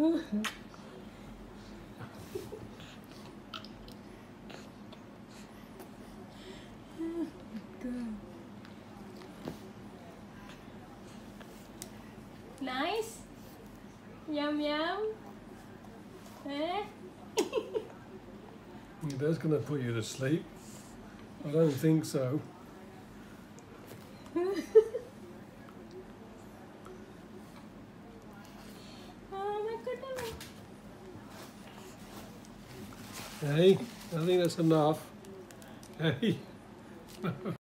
nice yum yum eh That's going to put you to sleep. I don't think so. Hey, I think that's enough. Hey.